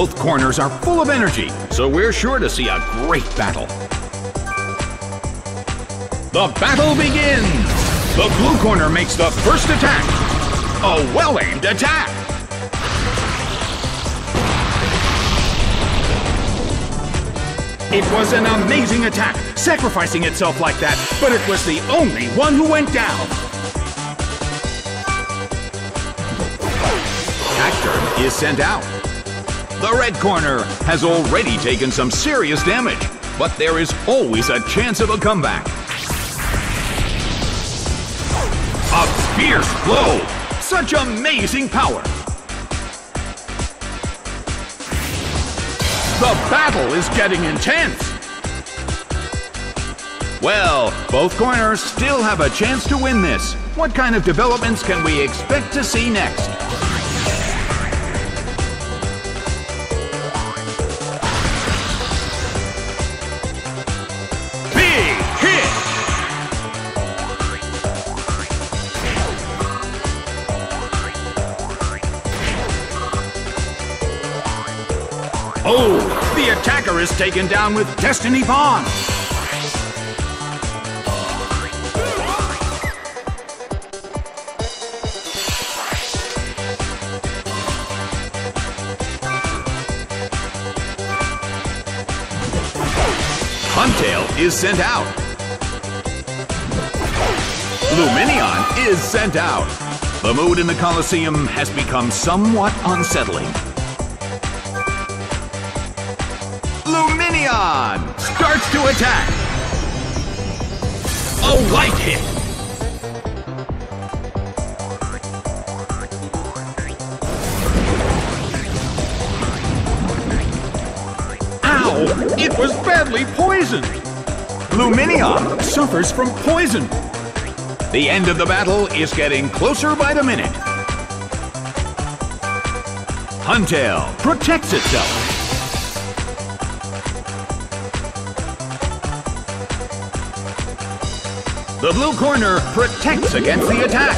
Both corners are full of energy, so we're sure to see a great battle. The battle begins! The blue corner makes the first attack. A well-aimed attack. It was an amazing attack, sacrificing itself like that, but it was the only one who went down. Actor is sent out. The red corner has already taken some serious damage, but there is always a chance of a comeback. A fierce blow! Such amazing power! The battle is getting intense! Well, both corners still have a chance to win this. What kind of developments can we expect to see next? Is taken down with Destiny Bond. Huntail is sent out. Lumineon is sent out. The mood in the Colosseum has become somewhat unsettling. Starts to attack. A light hit. Ow! It was badly poisoned. Lumineon suffers from poison. The end of the battle is getting closer by the minute. Huntail protects itself. The blue corner protects against the attack.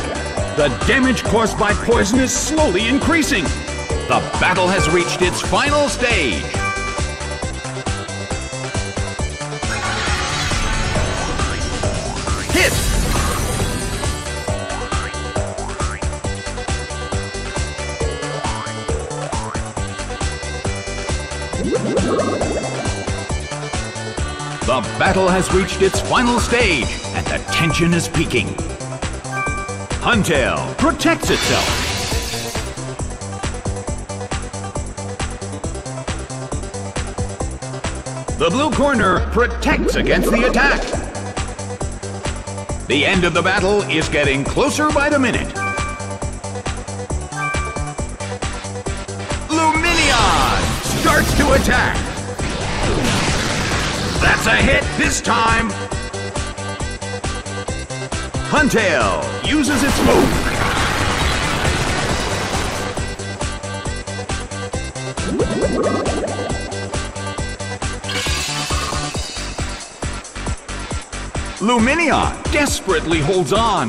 The damage caused by poison is slowly increasing. The battle has reached its final stage. Hit! The battle has reached its final stage, the tension is peaking. Huntail protects itself. The blue corner protects against the attack. The end of the battle is getting closer by the minute. Lumineon starts to attack. That's a hit this time. Huntail uses its move. Lumineon desperately holds on.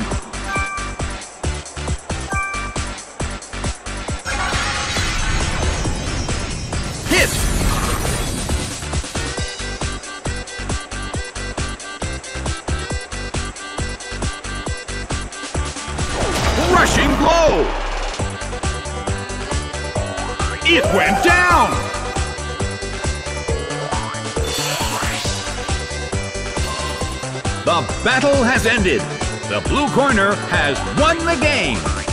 Rushing blow! It went down! The battle has ended. The blue corner has won the game.